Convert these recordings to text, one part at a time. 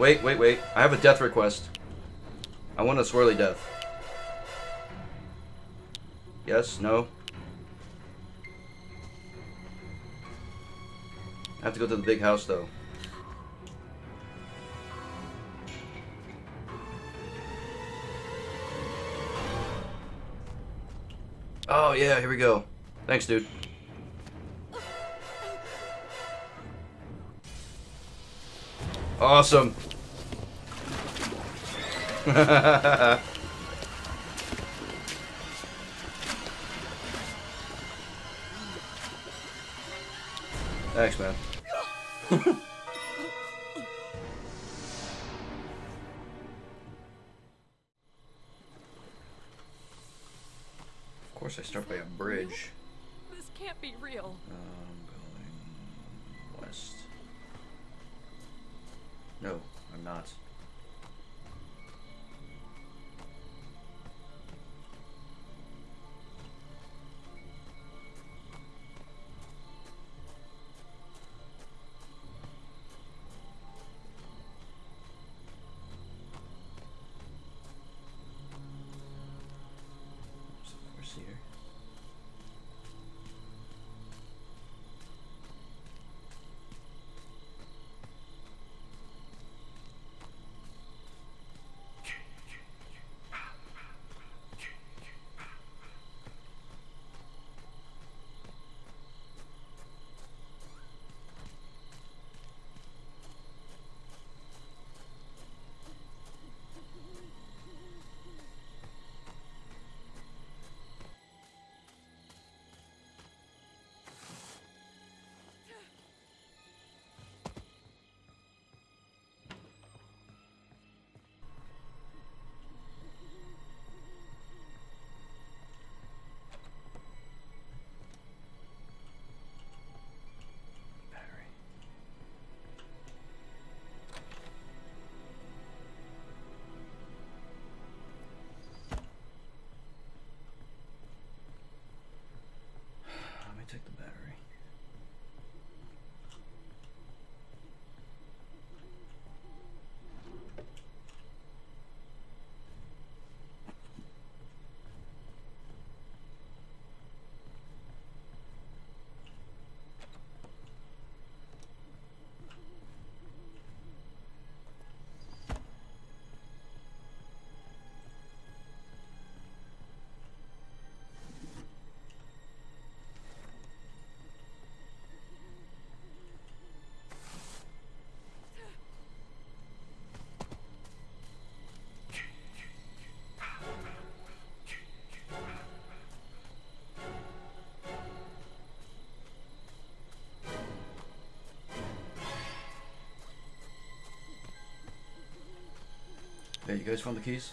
Wait, wait, wait. I have a death request. I want a swirly death. Yes? No? I have to go to the big house, though. Oh, yeah, here we go. Thanks, dude. Awesome. Thanks, man. here. Hey, you guys found the keys?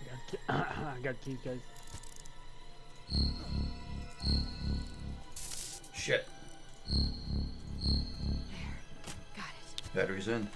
I got, ke- I got keys, guys. Shit. There. Got it. Battery's in.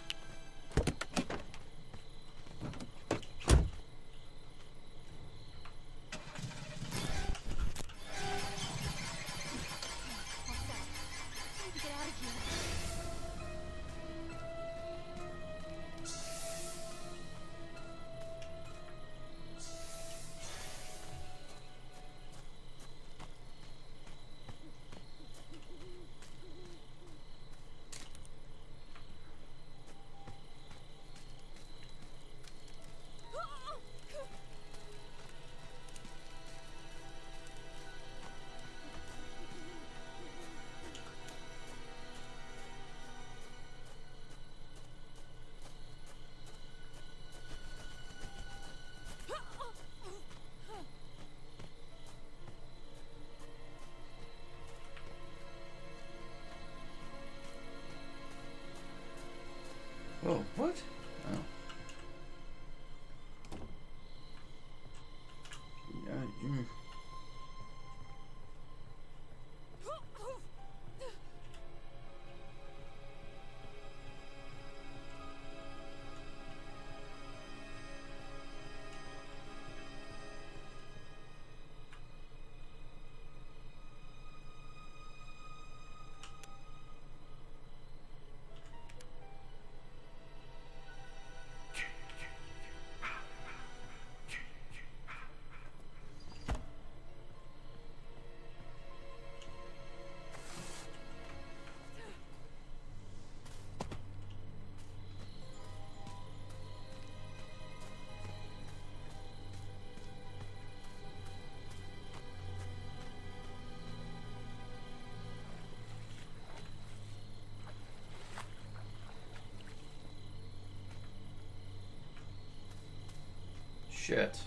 Shit.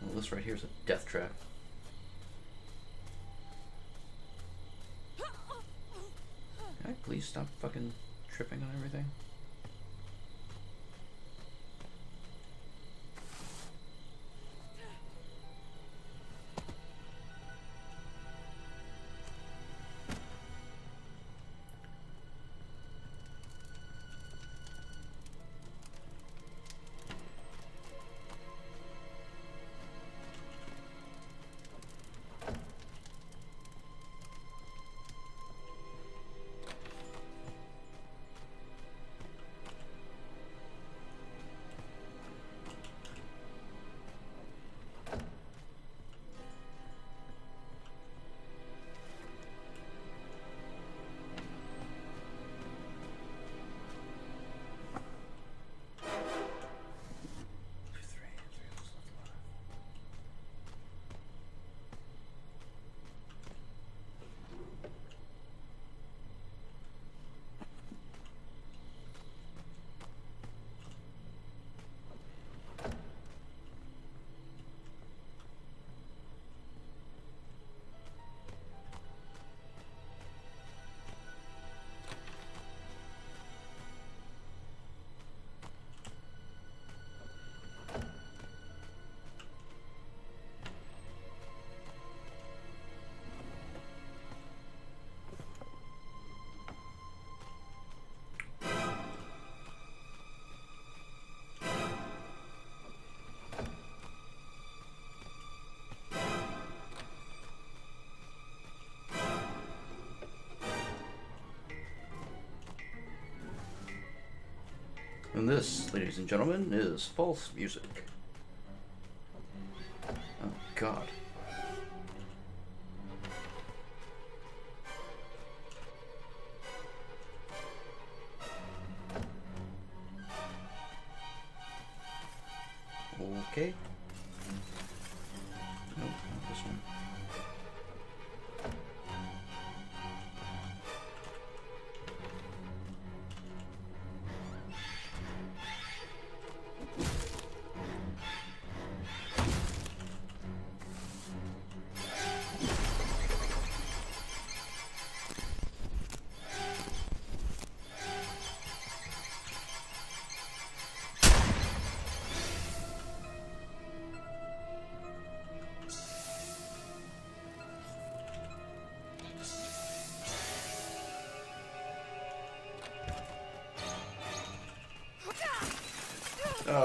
Well, this right here is a death trap. Can I please stop fucking tripping on everything? And this, ladies and gentlemen, is false music. Oh, God.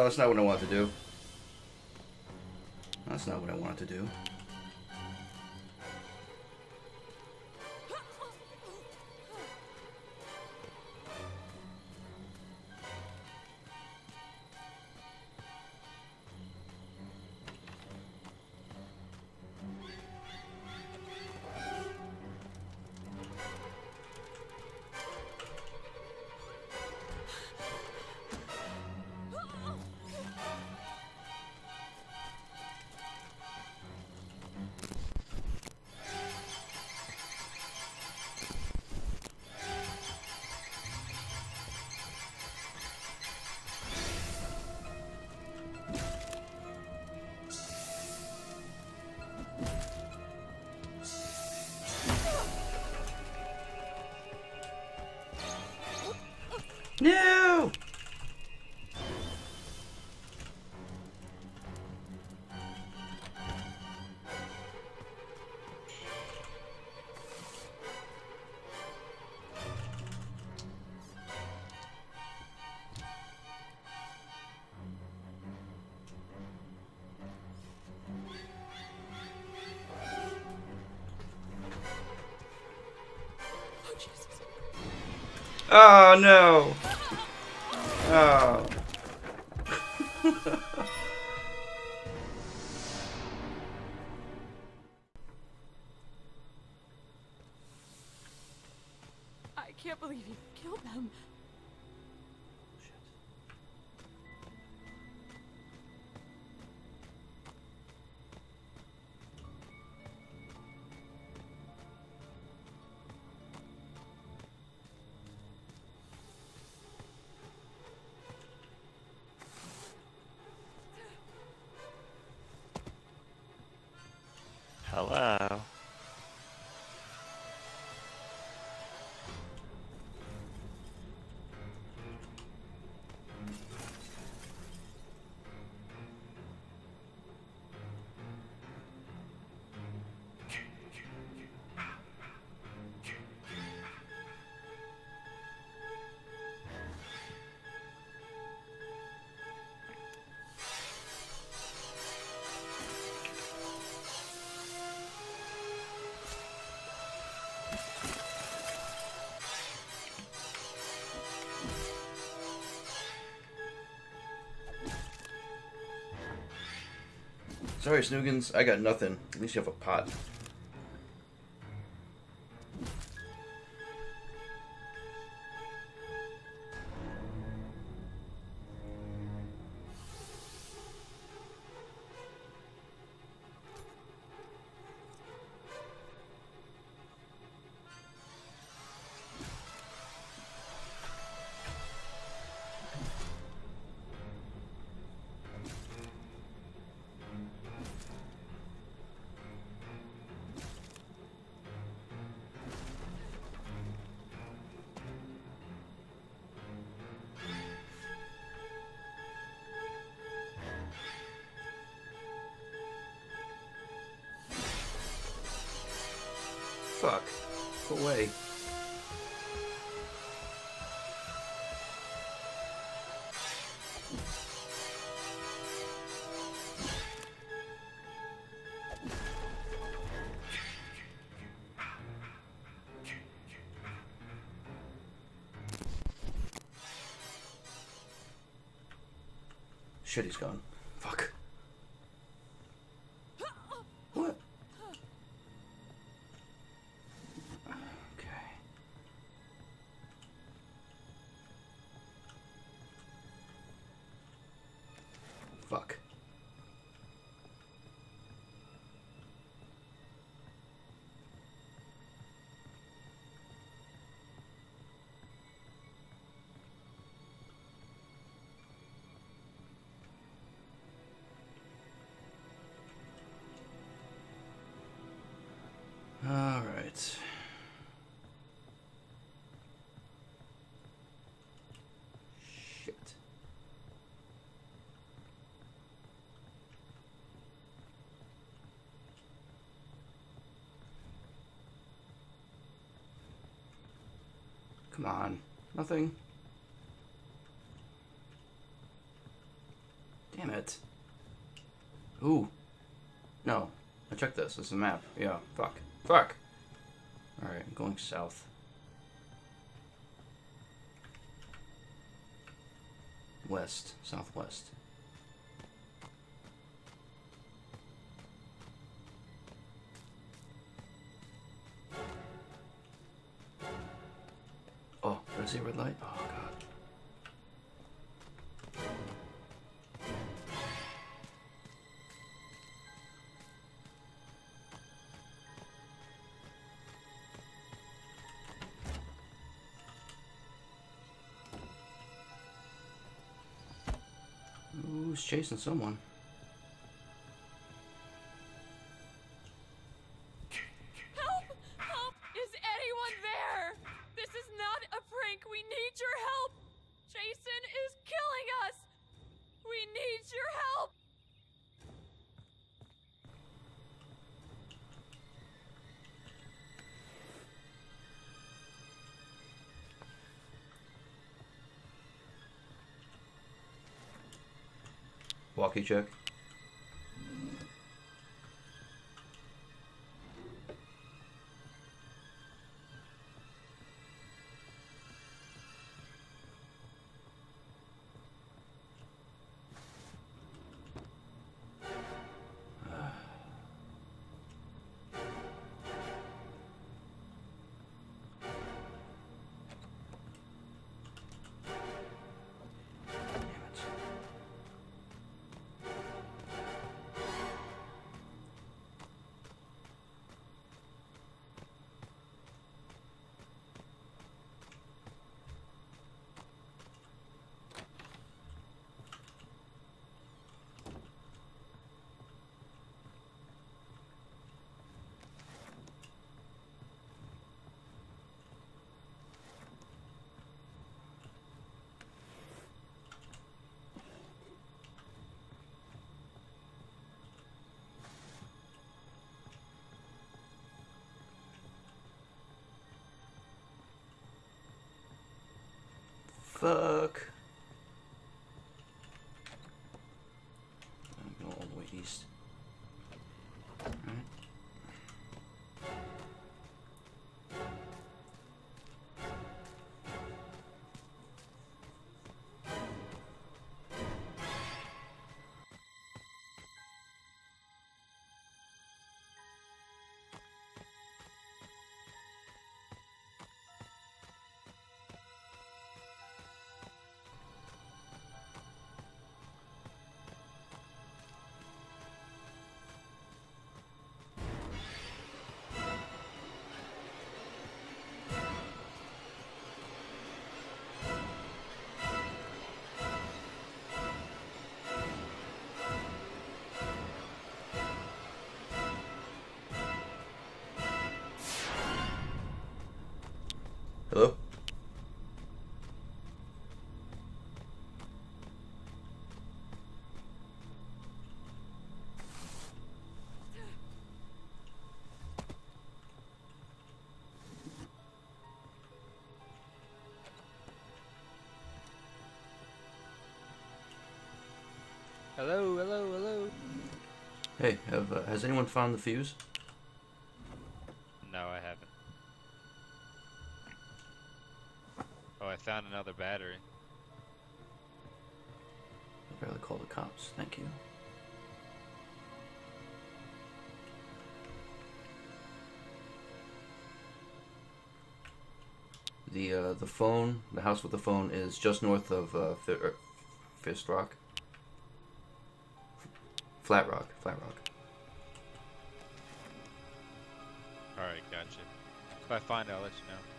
That's not what I wanted to do. That's not what I wanted to do. No! Oh, no! Oh. Hello. Uh, Sorry, Snoogans, I got nothing. At least you have a pot. Fuck. Away. Shit, he's gone. Fuck. Come on. Nothing. Damn it. Ooh. No. I checked this. This is a map. Yeah. Fuck. Fuck. Alright, I'm going south. West. Southwest. I see a red light? Oh, God. Who's chasing someone? Walkie check. Fuck. Hello, hello, hello. Hey, have uh, has anyone found the fuse? No, I haven't. Oh, I found another battery. I'd rather call the cops. Thank you. The uh, the phone, the house with the phone, is just north of uh, Fist Rock. Flat Rock, Flat Rock. Alright, gotcha. If I find it, I'll let you know.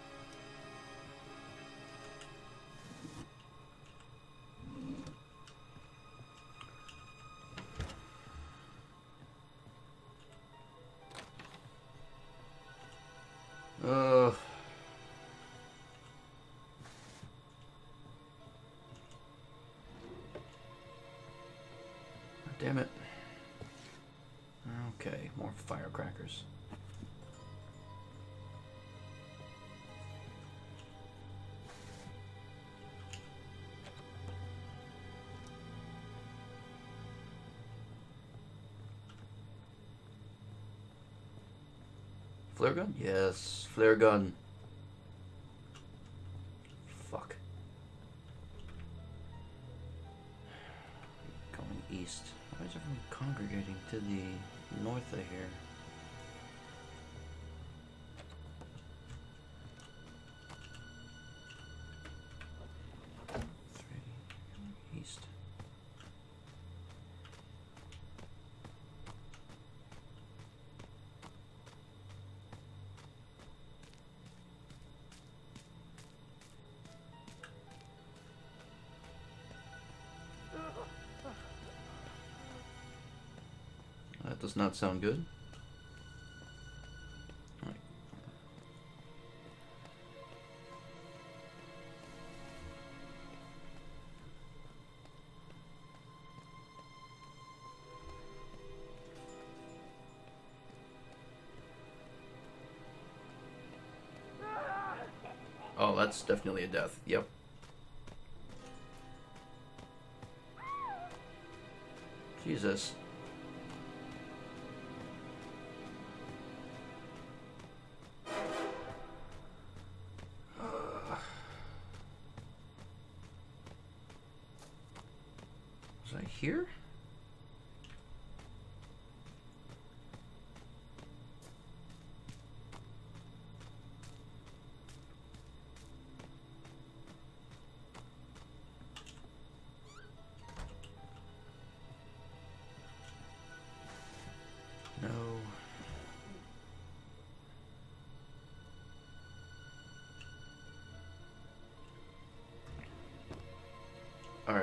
Flare gun? Yes, flare gun. Fuck. Going east. Why is everyone congregating to the north of here? That does not sound good. Oh, that's definitely a death. Yep. Jesus.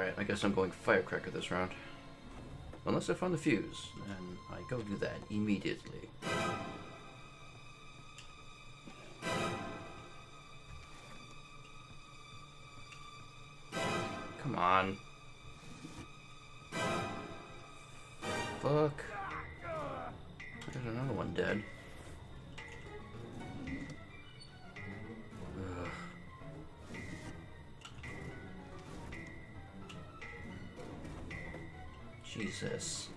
Alright, I guess I'm going firecracker this round. Unless I find the fuse, and I go do that immediately. Jesus.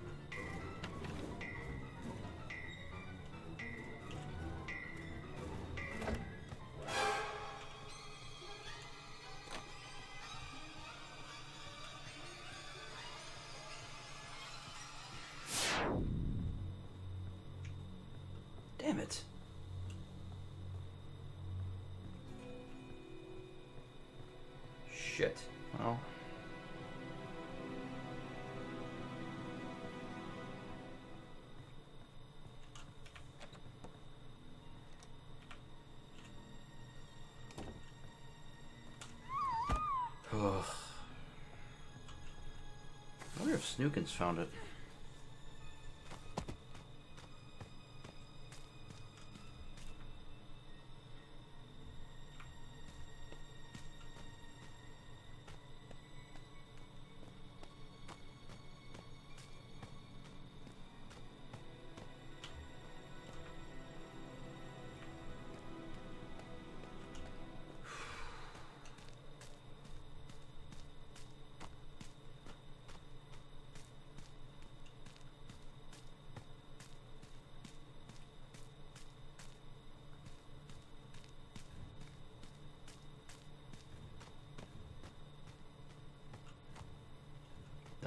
Snookins found it.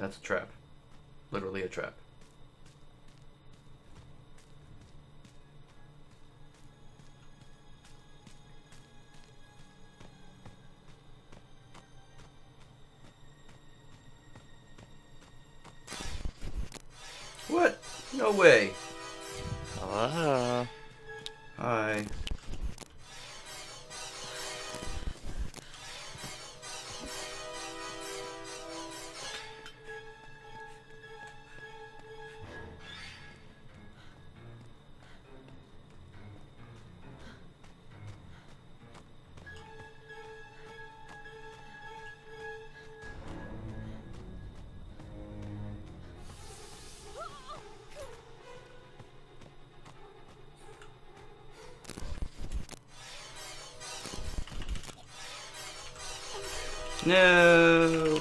That's a trap. Literally a trap. No.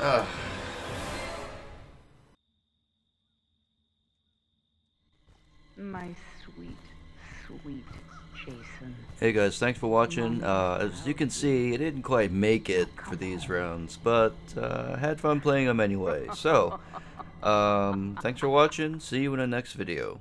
Ah. My sweet, sweet Jason. Hey guys, thanks for watching. Uh, as you can see, I didn't quite make it for these rounds, but uh, had fun playing them anyway. So, um, thanks for watching. See you in the next video.